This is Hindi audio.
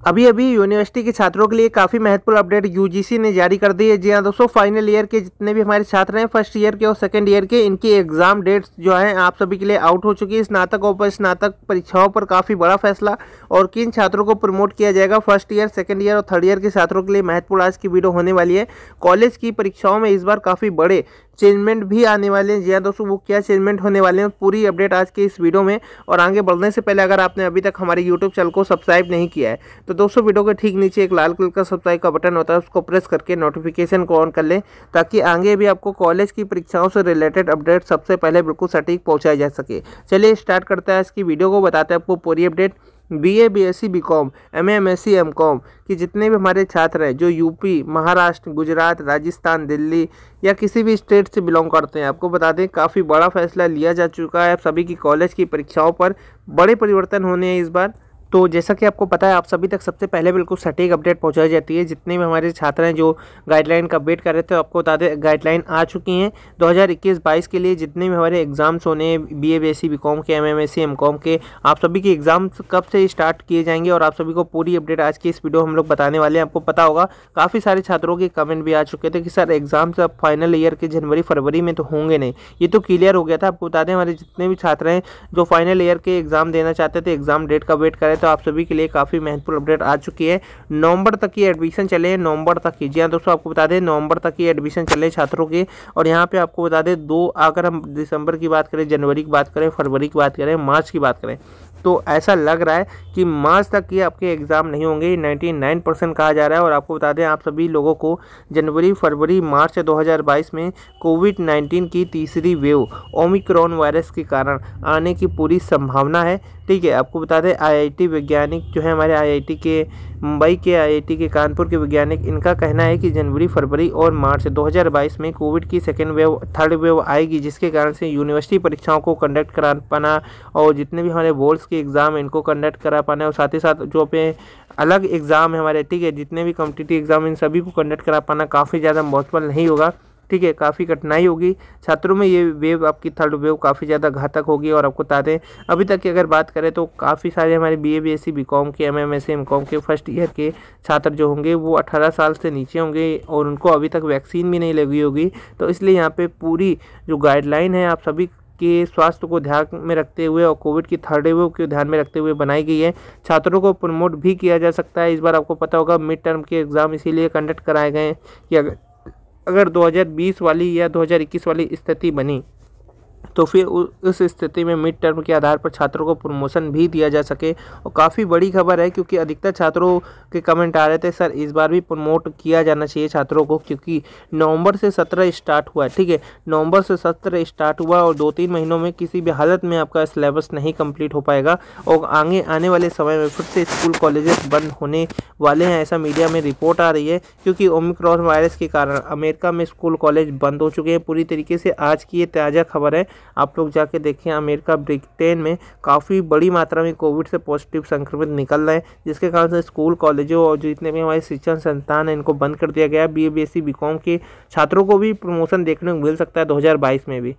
अभी अभी यूनिवर्सिटी के छात्रों के लिए काफ़ी महत्वपूर्ण अपडेट यूजीसी ने जारी कर दी है। जी हाँ दोस्तों फाइनल ईयर के जितने भी हमारे छात्र हैं फ़र्स्ट ईयर के और सेकंड ईयर के, इनकी एग्ज़ाम डेट्स जो हैं, आप सभी के लिए आउट हो चुकी है। स्नातक और स्नातक परीक्षाओं पर काफ़ी बड़ा फैसला और किन छात्रों को प्रमोट किया जाएगा? फ़र्स्ट ईयर सेकेंड ईयर और थर्ड ईयर के छात्रों के लिए महत्वपूर्ण आज की वीडियो होने वाली है। कॉलेज की परीक्षाओं में इस बार काफ़ी बड़े चेंजमेंट भी आने वाले हैं। जी हाँ दोस्तों, वो क्या चेंजमेंट होने वाले हैं पूरी अपडेट आज के इस वीडियो में। और आगे बढ़ने से पहले अगर आपने अभी तक हमारे यूट्यूब चैनल को सब्सक्राइब नहीं किया है तो दोस्तों वीडियो के ठीक नीचे एक लाल कलर का सब्सक्राइब का बटन होता है, उसको प्रेस करके नोटिफिकेशन को ऑन कर लें, ताकि आगे भी आपको कॉलेज की परीक्षाओं से रिलेटेड अपडेट सबसे पहले बिल्कुल सटीक पहुँचाई जा सके। चलिए स्टार्ट करते हैं इसकी वीडियो को, बताते हैं आपको पूरी update B A B S C M M S C M com कि जितने भी हमारे छात्र हैं जो यूपी महाराष्ट्र, गुजरात, राजस्थान, दिल्ली या किसी भी स्टेट से बिलोंग करते हैं, आपको बता दें, काफ़ी बड़ा फैसला लिया जा चुका है। सभी की कॉलेज की परीक्षाओं पर बड़े परिवर्तन होने हैं इस बार। तो जैसा कि आपको पता है, आप सभी तक सबसे पहले बिल्कुल सटीक अपडेट पहुंचाई जाती है। जितने भी हमारे छात्र हैं जो गाइडलाइन का अपडेट कर रहे थे, आपको बता दें गाइडलाइन आ चुकी हैं। 2021-22 के लिए जितने भी हमारे एग्ज़ाम्स होने B A B S C B com के M M S C M com के, आप सभी के एग्ज़ाम्स कब से स्टार्ट किए जाएँगे और आप सभी को पूरी अपडेट आज की इस वीडियो हम लोग बताने वाले हैं। आपको पता होगा, काफ़ी सारे छात्रों के कमेंट भी आ चुके थे कि, सर एग्ज़ाम्स अब फाइनल ईयर के जनवरी, फरवरी में तो होंगे नहीं। ये तो क्लियर हो गया था। आपको बता दें, हमारे जितने भी छात्र हैं जो फाइनल ईयर के एग्ज़ाम देना चाहते थे एग्ज़ाम डेट का वेट करें तो आप सभी के लिए काफ़ी महत्वपूर्ण अपडेट आ चुकी है। नवंबर तक की एडमिशन चले, नवंबर तक की जी हाँ दोस्तों, आपको बता दें, नवंबर तक की एडमिशन चले छात्रों के। और यहाँ पे आपको बता दें, दो अगर हम दिसंबर की बात करें, जनवरी की बात करें, फरवरी की बात करें, मार्च की बात करें तो ऐसा लग रहा है कि मार्च तक ये आपके एग्ज़ाम नहीं होंगे 99 परसेंट कहा जा रहा है और आपको बता दें, आप सभी लोगों को जनवरी, फरवरी, मार्च 2022 में कोविड 19 की तीसरी वेव, ओमिक्रॉन वायरस के कारण आने की पूरी संभावना है। ठीक है, आपको बता दें, आईआईटी वैज्ञानिक जो है हमारे आईआईटी के, मुंबई के आईआईटी के, कानपुर के वैज्ञानिक, इनका कहना है कि जनवरी, फरवरी और मार्च 2022 में कोविड की सेकेंड वेव, थर्ड वेव आएगी, जिसके कारण से यूनिवर्सिटी परीक्षाओं को कंडक्ट करा पाना और जितने भी हमारे बोर्ड्स के एग्ज़ाम इनको कंडक्ट करा पाना है और साथ ही साथ जो पे अलग एग्ज़ाम है हमारे, ठीक है, जितने भी कॉम्पिटिटिव एग्ज़ाम इन सभी को कंडक्ट करा पाना काफ़ी ज़्यादा पॉसिबल नहीं होगा, ठीक है, काफ़ी कठिनाई होगी। छात्रों में ये वेव आपकी थर्ड वेव काफ़ी ज़्यादा घातक होगी और आपको दें अभी तक की अगर बात करें तो काफ़ी सारे हमारे B A B S C B com के M M S M com के फ़र्स्ट ईयर के छात्र जो होंगे वो अठारह साल से नीचे होंगे और उनको अभी तक वैक्सीन भी नहीं लगी होगी। तो इसलिए यहाँ पर पूरी जो गाइडलाइन है आप सभी के स्वास्थ्य को ध्यान में रखते हुए और कोविड की थर्ड वेव को ध्यान में रखते हुए बनाई गई है। छात्रों को प्रमोट भी किया जा सकता है। इस बार आपको पता होगा मिड टर्म के एग्ज़ाम इसीलिए कंडक्ट कराए गए कि अगर अगर 2020 वाली या 2021 वाली स्थिति बनी। तो फिर उस स्थिति में मिड टर्म के आधार पर छात्रों को प्रमोशन भी दिया जा सके। और काफ़ी बड़ी खबर है क्योंकि अधिकतर छात्रों के कमेंट आ रहे थे, सर, इस बार भी प्रमोट किया जाना चाहिए छात्रों को क्योंकि नवंबर से सत्रह स्टार्ट हुआ है। ठीक है, नवंबर से सत्रह स्टार्ट हुआ और दो तीन महीनों में किसी भी हालत में आपका सिलेबस नहीं कंप्लीट हो पाएगा। और आगे, आने वाले समय में फिर से स्कूल कॉलेजेस बंद होने वाले हैं, ऐसा मीडिया में रिपोर्ट आ रही है। क्योंकि ओमिक्रॉन वायरस के कारण अमेरिका में स्कूल कॉलेज बंद हो चुके हैं। पूरी तरीके से आज की ये ताज़ा खबर है आप लोग जाके देखें अमेरिका ब्रिटेन में काफ़ी बड़ी मात्रा में कोविड से पॉजिटिव संक्रमित निकल रहे हैं, जिसके कारण से स्कूल, कॉलेजों और जितने भी हमारे शिक्षण संस्थान हैं, इनको बंद कर दिया गया B A B S C B com के छात्रों को भी प्रमोशन देखने को मिल सकता है दो हज़ार बाईस में भी।